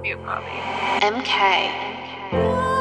you, Bobby. MK.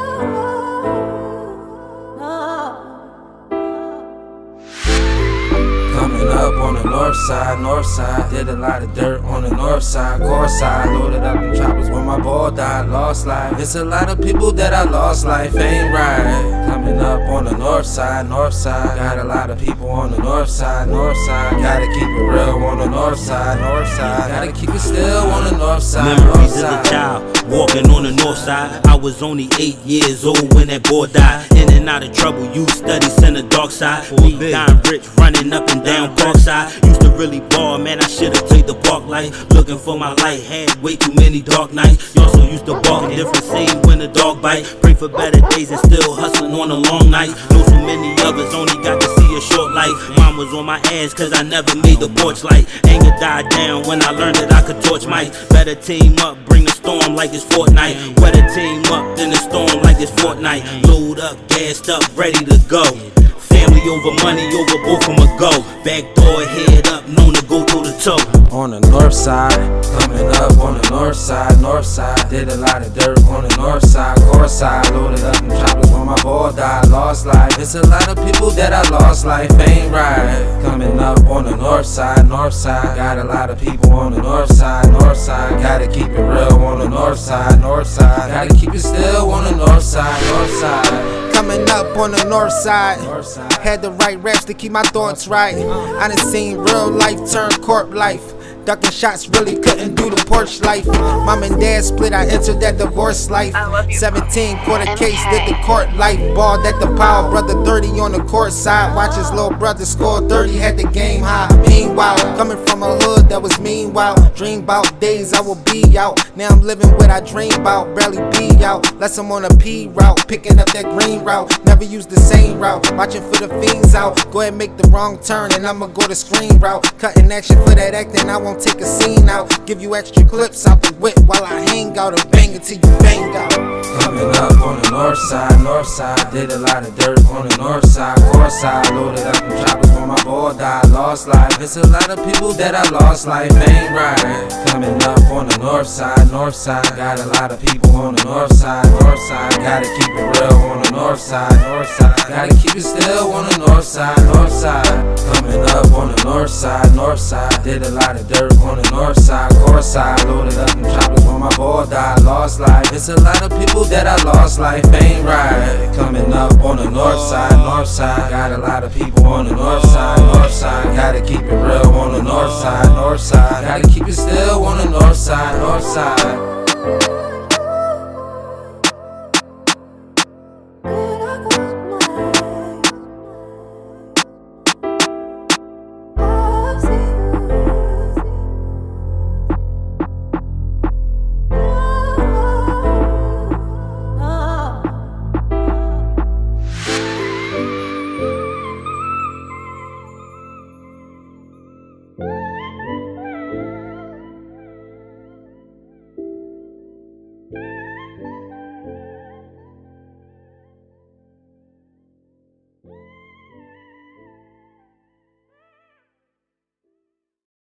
Coming up on the north side, north side. Did a lot of dirt on the north side, course side. Loaded up in choppers when my ball died, lost life. It's a lot of people that I lost life, ain't right. Coming up on the north side, north side. Got a lot of people on the north side, north side. Gotta keep it real on the north side, north side. Gotta keep it still on the north side, north Memories as a child, walking on the north side. Was only eight years old when that boy died. In and out of trouble, you studies in the dark side. Me dying rich, running up and down Parkside. Used to really ball, man. I should've take the park life. Looking for my light, had way too many dark nights. You also used to bark a different scene when the dog bite. Pray for better days and still hustling on the long nights. Know so many others only got to see a short life. Mom was on my ass cause I never made the porch light. Anger died down when I learned that I could torch mice. Better team up, bring the storm like it's Fortnite. Weather team up, then the storm like it's Fortnite. Load up, gassed up, ready to go. Family over money, over both from a go. Back door, head up, known to go toe to toe. on the north side. Coming up on the north side, north side. Did a lot of dirt on the north side, course side. Loaded up in choppers when my ball died, lost life. It's a lot of people that I lost life, ain't right. Coming up on the north side, north side. Got a lot of people on the north side, north side. Gotta keep it the north side, north side. Gotta keep it still on the north side, north side. Coming up on the north side. Had the right raps to keep my thoughts right. I done seen real life turn corp life. Ducking shots really couldn't do the porch life. Mom and dad split, I entered that divorce life. I love you, 17 quarter case, did the court life. Balled at the power, brother 30 on the court side. Watch his little brother score 30, had the game high. Meanwhile, coming from a hood that was meanwhile. Dream about days I will be out. Now I'm living what I dream about, barely be out. Less I'm on a P route, picking up that green route. Never use the same route, watching for the fiends out. Go ahead, make the wrong turn, and I'ma go the screen route. Cutting action for that acting, I won't take a scene out. Give you extra clips out the whip while I hang out and bang it till you bang out. Coming up on the north side, north side. Did a lot of dirt on the north side, course side. Loaded up in choppers when my ball died, lost life. It's a lot of people that I lost life, ain't right. North side. Got a lot of people on the north side, north side. Gotta keep it real on the north side, north side. Gotta keep it still on the north side, north side. Coming up on the north side, north side. Did a lot of dirt on the north side, course side. Loaded up in choppers when my ball died, lost life. It's a lot of people that I lost life, ain't right. Coming up on the north side, north side. Got a lot of people on the north side, north side. Gotta keep it real on the north side, north side. Gotta keep it still on the north side, north side.